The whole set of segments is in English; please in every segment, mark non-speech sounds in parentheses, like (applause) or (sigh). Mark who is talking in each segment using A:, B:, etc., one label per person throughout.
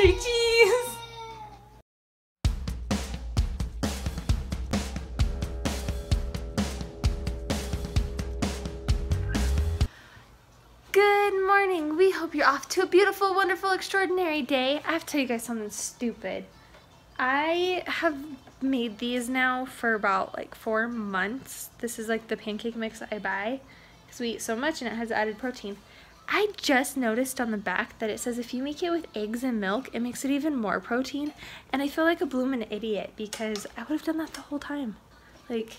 A: Say cheese! Good morning. We hope you're off to a beautiful, wonderful, extraordinary day. I have to tell you guys something stupid. I have made these now for about like four months. This is like the pancake mix I buy because we eat so much and it has added protein. I just noticed on the back that it says if you make it with eggs and milk, it makes it even more protein. And I feel like a bloomin' idiot because I would have done that the whole time. Like,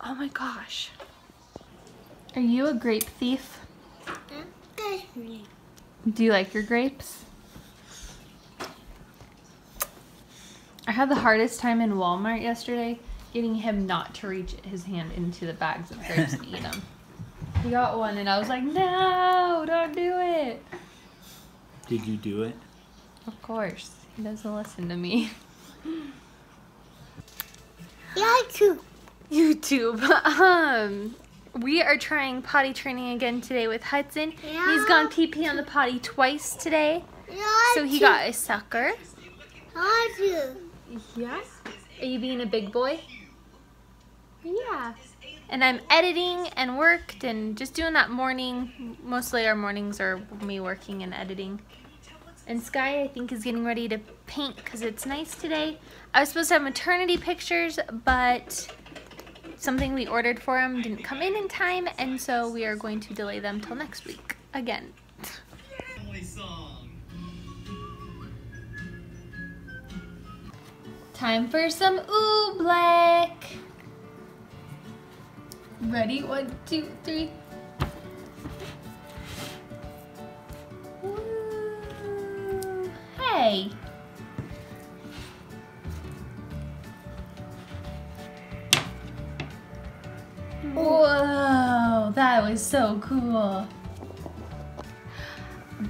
A: oh my gosh. Are you a grape thief? Do you like your grapes? I had the hardest time in Walmart yesterday getting him not to reach his hand into the bags of grapes and eat them. He got one and I was like, no, don't do it.
B: Did you do it?
A: Of course, he doesn't listen to me. (laughs)
C: YouTube.
A: YouTube. Um, we are trying potty training again today with Hudson. Yeah. He's gone pee pee on the potty twice today. Yeah. So he got a sucker.
C: YouTube.
A: Yeah. Are you being a big boy? Yeah. And I'm editing and worked and just doing that morning. Mostly our mornings are me working and editing. And Sky, I think, is getting ready to paint because it's nice today. I was supposed to have maternity pictures, but something we ordered for him didn't come in in time, and so we are going to delay them till next week again. Time for some oobleck. Ready? One, two, three. Hey. Whoa, that was so cool.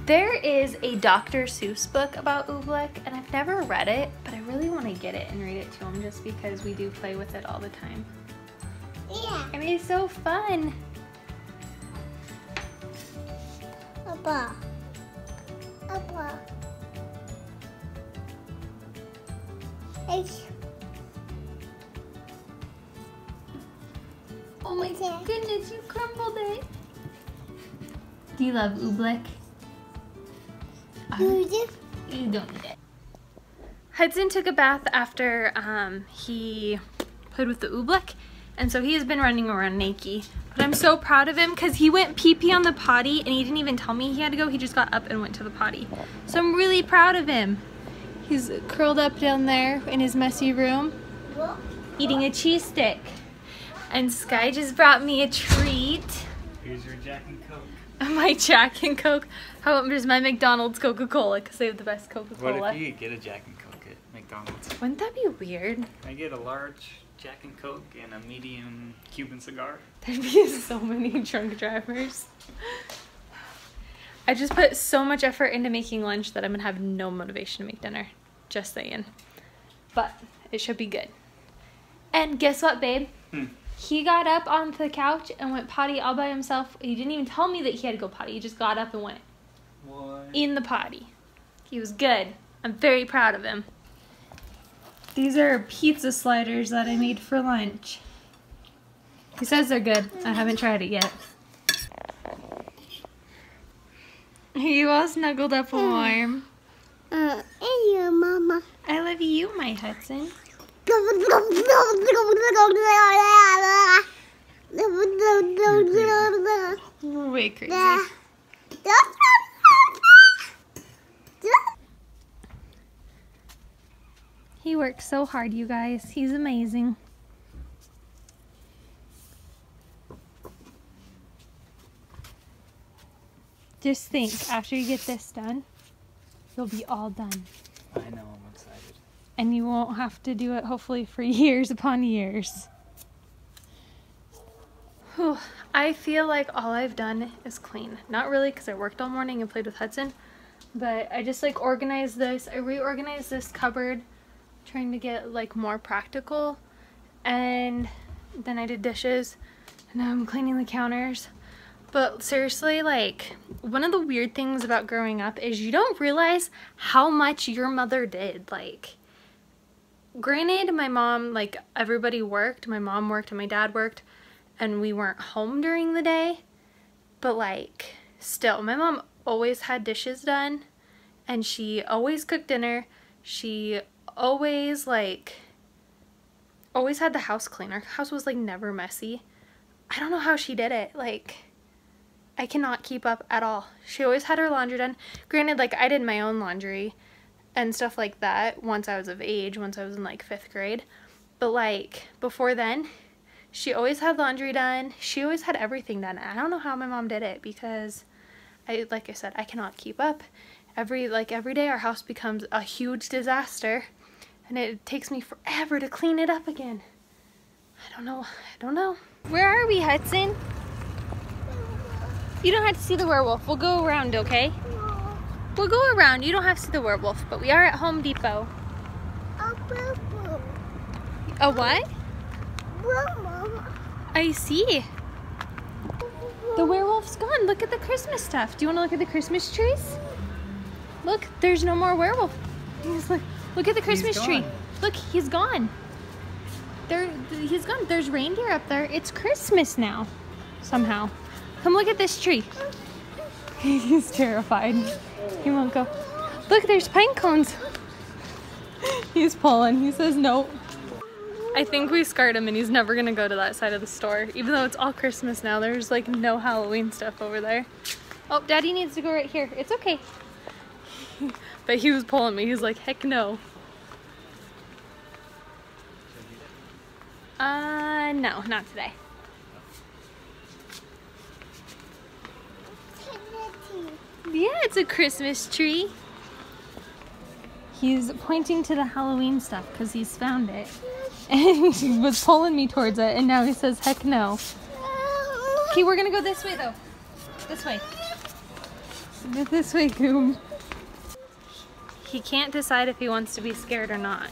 A: There is a Dr. Seuss book about Oobleck, and I've never read it, but I really want to get it and read it to him just because we do play with it all the time.
C: Yeah.
A: And it's so fun.
C: Papa. Papa. It's
A: Oh my
C: Okay.
A: goodness, you crumbled it. Do you love Oobleck?
C: you
A: You don't need it. Hudson took a bath after um, he played with the oobleck, and so he has been running around naked. But I'm so proud of him because he went pee pee on the potty and he didn't even tell me he had to go. He just got up and went to the potty. So I'm really proud of him. He's curled up down there in his messy room eating a cheese stick. And Sky just brought me a treat.
B: Here's your Jack and Coke. (laughs)
A: My Jack and Coke. How about just my McDonald's Coca-Cola because they have the best Coca-Cola.
B: What if you get a Jack and Coke at McDonald's?
A: Wouldn't that be weird?
B: Can I get a large Jack and Coke and a medium Cuban cigar? (laughs)
A: There'd be (laughs) so many drunk drivers. I just put so much effort into making lunch that I'm gonna have no motivation to make dinner. Just saying. But it should be good. And guess what, babe?
B: Hmm.
A: He got up onto the couch and went potty all by himself. He didn't even tell me that he had to go potty. He just got up and went
B: What?
A: in the potty. He was good. I'm very proud of him. These are pizza sliders that I made for lunch. He says they're good. I haven't tried it yet. Are you all snuggled up and warm?
C: uh hey you mama.
A: I love you, my Hudson. Way crazy. He works so hard, you guys. He's amazing. Just think, after you get this done, you'll be all done.
B: I know, I'm excited.
A: And you won't have to do it, hopefully, for (laughs) years upon years. Whew. I feel like all I've done is clean. Not really, because I worked all morning and played with Hudson. But I just like organized this. I reorganized this cupboard, trying to get like more practical. And then I did dishes. And now I'm cleaning the counters. But seriously, like, one of the weird things about growing up is you don't realize how much your mother did. Like, granted, my mom, like, everybody worked. My mom worked and my dad worked, and we weren't home during the day. But, like, still, my mom always had dishes done, and she always cooked dinner. She always, like, always had the house clean. Our house was, like, never messy. I don't know how she did it. Like, I cannot keep up at all. She always had her laundry done. Granted, like, I did my own laundry and stuff like that once I was of age, once I was in, like, fifth grade. But, like, before then, she always had laundry done. She always had everything done. I don't know how my mom did it because, I like I said, I cannot keep up. Every, like, every day our house becomes a huge disaster and it takes me forever to clean it up again. I don't know. I don't know. Where are we, Hudson? You don't have to see the werewolf. We'll go around, okay? We'll go around. You don't have to see the werewolf, but we are at Home Depot.
C: A boo.
A: A what?
C: Mama.
A: I see. The werewolf's gone. Look at the Christmas stuff. Do you want to look at the Christmas trees? Look, there's no more werewolf. He's like, look at the Christmas tree. Look, he's gone. There, he's gone. There's reindeer up there. It's Christmas now, somehow. Come look at this tree. (laughs) He's terrified. He won't go. Look, there's pine cones. (laughs) He's pulling. He says no. I think we scarred him and he's never gonna go to that side of the store. Even though it's all Christmas now, there's like no Halloween stuff over there. Oh, daddy needs to go right here. It's okay. (laughs) but he was pulling me. He's like, heck no. Uh, no, not today. Yeah, it's a Christmas tree. He's pointing to the Halloween stuff because he's found it. (laughs) And he was pulling me towards it, and now he says, heck no. Okay, we're gonna go this way though. This way. This way, Goom. He can't decide if he wants to be scared or not.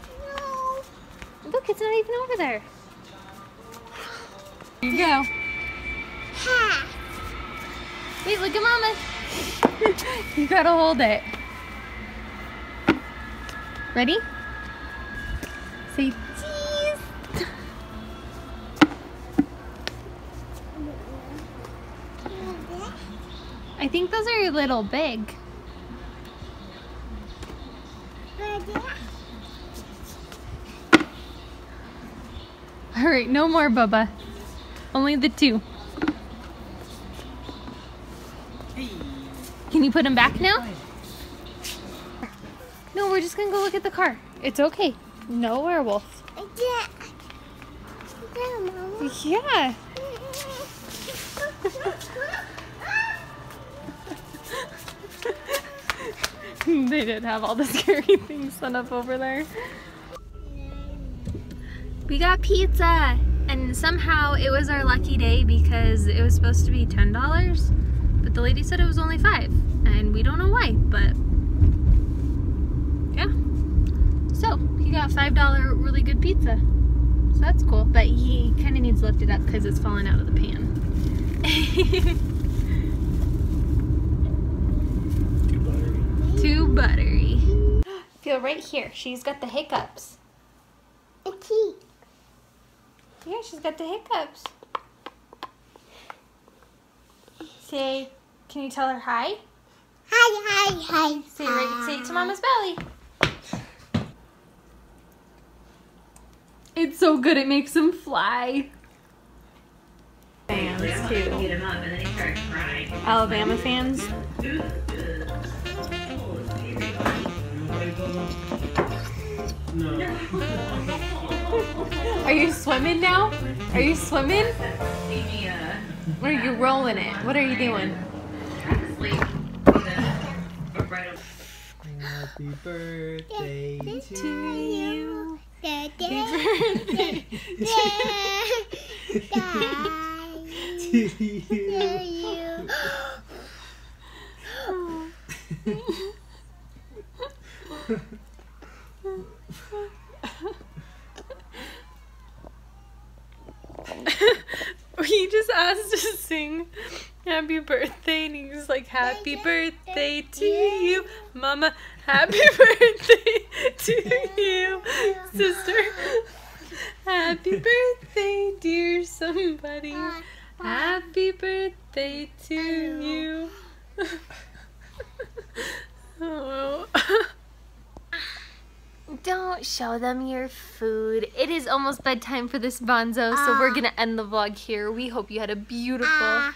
A: Look, it's not even over there. Here you go.
C: Ha.
A: Wait, look at Mama. (laughs) you gotta hold it. Ready? Say cheese. (laughs) I think those are a little big. All right, no more, Bubba. Only the two. Can you put them back now? No, we're just gonna go look at the car. It's okay. No werewolf.
C: Yeah. Yeah, mama. (laughs)
A: Yeah. (laughs) they did have all the (laughs) scary things set up over there. We got pizza, and somehow it was our lucky day because it was supposed to be ten dollars, but the lady said it was only five, and we don't know why. But yeah, so he got five dollar really good pizza, so that's cool. But he kind of needs lifted up because it's falling out of the pan. (laughs) Too buttery. Feel right here. She's got the hiccups.
C: Itchy.
A: Yeah, she's got the hiccups. Say, can you tell her hi?
C: Hi, hi, hi.
A: Say right, say it to Mama's belly. It's so good. It makes them fly. Fans too. Alabama fans. (laughs) Are you swimming now? Are you swimming? Or are you rolling it? What are you doing?
D: Happy birthday to (laughs)
A: To you.
C: Da, da,
A: Happy birthday.
D: to you.
C: da, you.
A: he just asked to sing happy birthday. And he's like, happy birthday to you, mama. Happy (laughs) birthday to you, sister. Happy (laughs) birthday, dear somebody. Happy birthday to you. (laughs) oh. Don't show them your food. It is almost bedtime for this bonzo, so we're gonna end the vlog here. We hope you had a beautiful,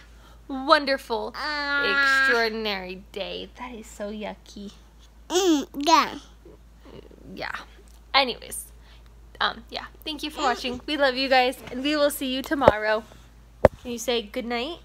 A: wonderful, extraordinary day. That is so yucky.
C: Mm, yeah.
A: Yeah. Anyways, um, yeah. Thank you for watching. We love you guys, and we will see you tomorrow. Can you say good night?